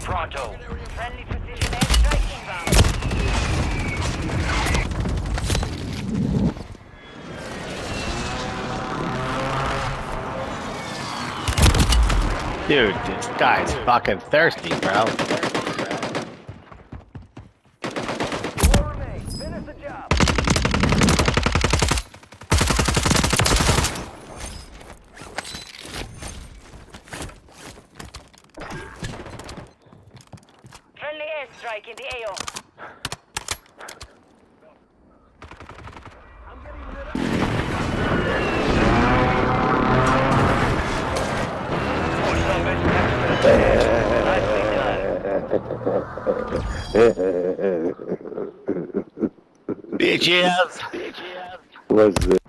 moving. Pronto. Friendly precision airstrike inbound. Dude, this guy's fucking thirsty, bro. Friendly airstrike in the AO. Push some bitch next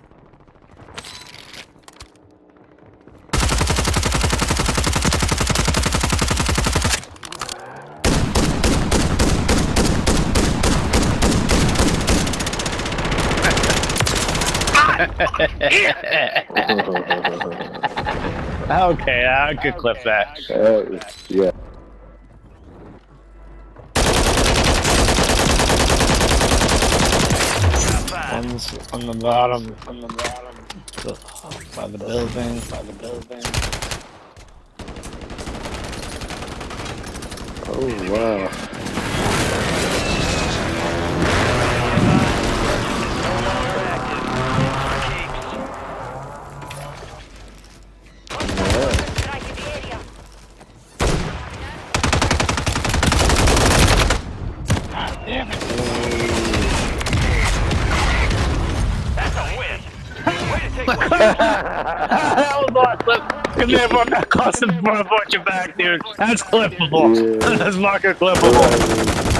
to the stage. Nicely done. Bitches! Okay, I could clip that. uh, yeah. One's on the bottom, on the bottom, by the building, by the building. Oh wow. Damn it. That's a win. Way to take that was awesome. Come here, bro. That cost him for a bunch of back, dude. That's clippable. Yeah. That's fucking clippable. Yeah.